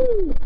Woo!